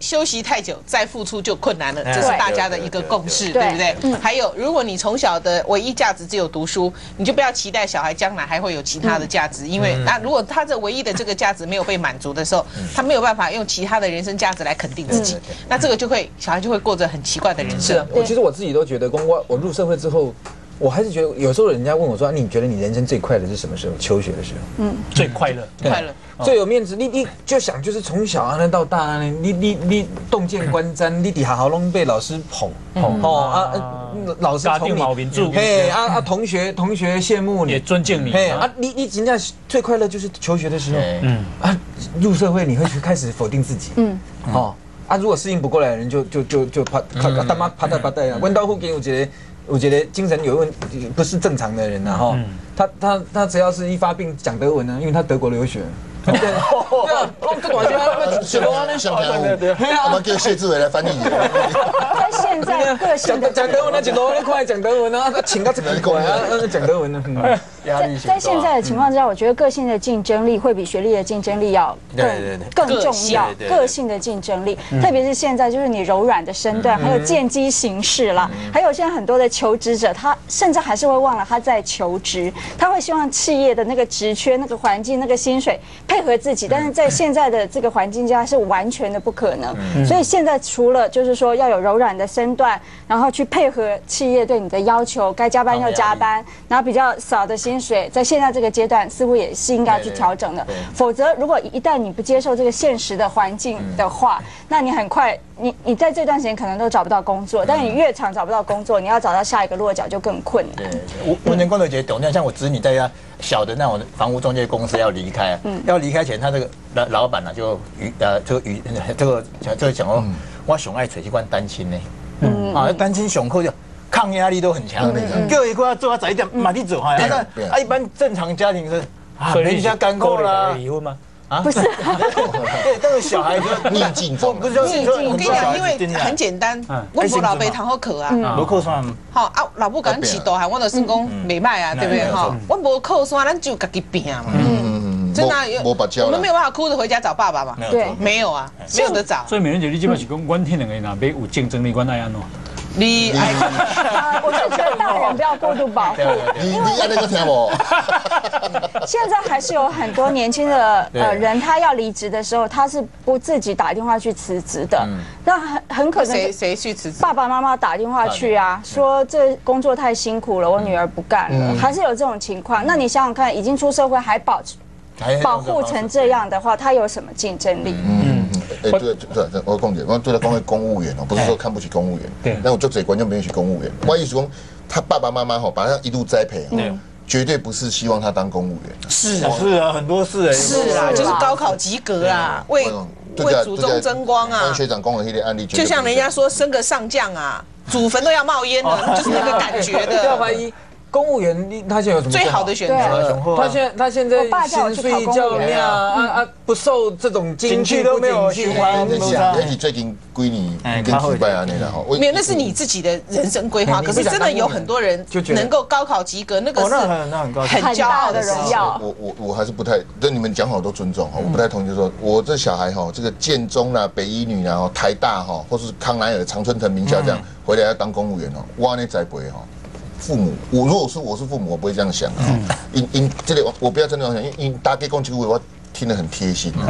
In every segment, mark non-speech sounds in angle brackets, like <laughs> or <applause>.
休息太久再付出就困难了，哎这是大家的一个共识，对不对？还有，如果你从小的唯一价值只有读书，你就不要期待小孩将来还会有其他的价值，因为那如果他的唯一的这个价值没有被满足的时候，他没有办法用其他的人生价值来肯定自己，那这个就会小孩就会过着很奇怪的人生。是啊。，我其实我自己都觉得，公我我入社会之后，我还是觉得有时候人家问我说，啊你觉得你人生最快乐是什么时候？求学的时候，嗯最快乐。快乐，最有面子。你你就想就是从小啊那到大啊，你你你洞见观瞻，你底下好拢被老师捧捧哦啊，呃老师家庭宠你嘿啊啊，同学同学羡慕也你。尊敬你嘿啊，你你人家最快乐就是求学的时候，嗯啊，入社会你会去开始否定自己，嗯，哦啊，如果适应不过来的人就就就就怕怕大妈怕带怕带啊，温刀附近我觉得我觉得精神有问不是正常的人呐哈。他他他只要是一发病讲德文呢，因为他德国留学，<laughs> 对。对啊，我这短就像像像我们叫谢志伟来翻译。他现在个性的讲德文那讲德文快讲德文啊，他请他这个过来啊，讲德文呢，嗯压力在现在的情况之下，我觉得个性的竞争力会比学历的竞争力要更更重要个性的竞争力，特别是现在就是你柔软的身段，还有见机行事啦，还有现在很多的求职者，他甚至还是会忘了他在求职，他会希望企业的那个职缺、那个环境、那个薪水配合自己，但是在现在的这个环境下是完全的不可能。所以现在除了就是说要有柔软的身段，然后去配合企业对你的要求，该加班要加班，然后比较少的薪水，在现在这个阶段似乎也是应该去调整的。否则，如果一旦你不接受这个现实的环境的话，那你很快，你你在这段时间可能都找不到工作，但是你越长找不到工作，你要找到下一个落脚就更困难。我我能光头节懂那像我子女在家小的那种房屋中介公司要离开，要离开前，他这个老老板呢就与呃这个与这个这个讲哦，我熊爱找一关单亲呢，嗯啊单亲雄厚就。抗压力都很强，各一块要做到早一点，马上走哈。那对。啊，一般正常家庭是啊，人家干够了离婚吗？啊？不是，对，但是小孩就逆境中。不是说逆境我跟你讲，因为很简单，温博老杯糖好渴啊。不扣算好啊，老母赶起大汉，我就算讲没卖啊，对不对？哈？我无扣酸，咱就自己拼嘛。嗯，真的我们没。有办法哭着回家找爸爸嘛？对没有啊，没有得找。所以美人姐，你基本是讲，阮天两个人若要有竞争力，阮爱安怎？你哎，啊我是觉得大人不要过度保护。你你按那个听我，<laughs> 现在还是有很多年轻的呃人，他要离职的时候，他是不自己打电话去辞职的，那很很可能谁谁去辞职？爸爸妈妈打电话去啊，说这工作太辛苦了，我女儿不干了，还是有这种情况。那你想想看，已经出社会还保持保护成这样的话，他有什么竞争力？嗯，哎，对对对，我讲点，我对他讲的公务员哦，不是说看不起公务员，对但我就这观众不允许公务员。我意思讲，他爸爸妈妈哈把他一路栽培，哦，绝对不是希望他当公务员。是啊是啊，很多事哎，是啊，就是高考及格啊，为为祖宗争光啊。学长公的那些案例，就像人家说升个上将啊，祖坟都要冒烟了，<laughs> 就是那个感觉的。不 <laughs> 要怀疑公务员，你他现在有什么最好的选择。雄厚啊他现在他现在薪去考公务水较员量啊啊，不受这种经济都没有循循环那是那是最近归你跟失败啊那个哈，没有，那是你自己的人生规划。可是真的有很多人能够高考及格，那个是很很高兴。很骄傲的荣。耀我我我还是不太对你们讲好我都尊重哈，我不太同意，就是说我这小孩哈，这个建中啦、北一女啦、台大哈，或是康奈尔、常春藤名校这样回来要当公务员哦，哇那栽培哈。父母，我如果是我是父母，我不会这样想啊。因因这里我我不要真的想，因因大家给讲这个话，我听得很贴心啊。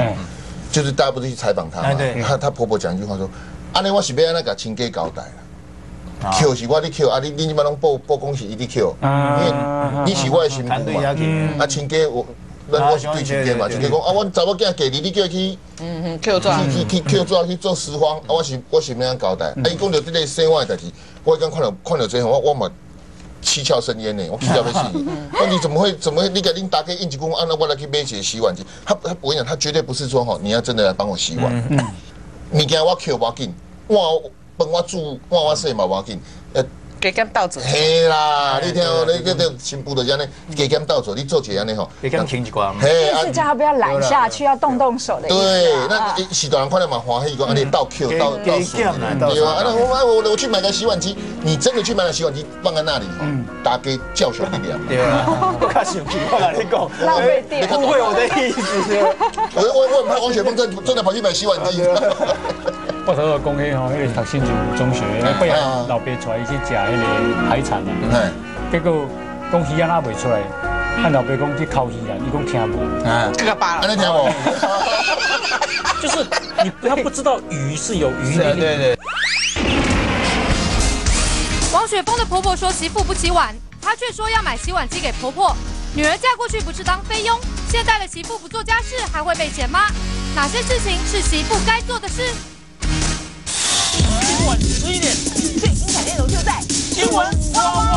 就是大家不是去采访他嘛哎对，她她婆婆讲一句话说，安尼我是要安那个亲家交代啦。Q 是我的 Q，啊你你你们拢报报公是伊的 Q，因为你是我的新妇嘛。啊，亲家我，那我是对亲家嘛，亲家讲啊，我查某囝嫁你，你叫伊去嗯嗯，Q 转去去去去做去做拾荒，啊，我是我是要安交代。啊，伊讲到这个生活的代志，我刚看到看到这样，我我嘛七窍生烟呢，我比较被吸引。那你怎么会怎么会？你给你打开应急工，按，那我来去买洗碗机。他他我跟你讲，他绝对不是说哈，你要真的来帮我洗碗。你给我扣无要紧，我帮我煮我我洗嘛无要紧。呃，给干倒走。嘿啦，你听哦，你个个新妇就这样呢，加减倒做，你做一样呢吼。也跟停一关。嘿就是叫他不要懒下去，要动动手的。对，那啊是大人看到嘛欢喜，讲啊你倒 Q 倒给倒数，对吧？啊，那我我我去买个洗碗机，你真的去买个洗碗机放在那里，打给教训一点。对啊，<laughs> 我看生气，我跟你讲，浪费电误会我的意思。<laughs> 我我我很怕王雪峰真真的跑去买洗碗机。我头个讲起吼，迄个读新竹中学，背后老爸带伊去食迄个海产啊，结果讲鱼啊哪袂出来，看老爸讲去烤鱼啊，伊讲听无，啊，这个疤了，安尼听无？<laughs> 就是你他不知道鱼是有鱼的，对对。王雪峰的婆婆说媳妇不洗碗，她却说要买洗碗机给婆婆。女儿嫁过去不是当菲佣，现在的媳妇不做家事还会被嫌吗？哪些事情是媳妇该做的事？晚十一点，最精彩内容就在新闻。